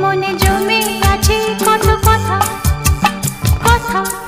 মনে জমে আছে কত কথা কথা।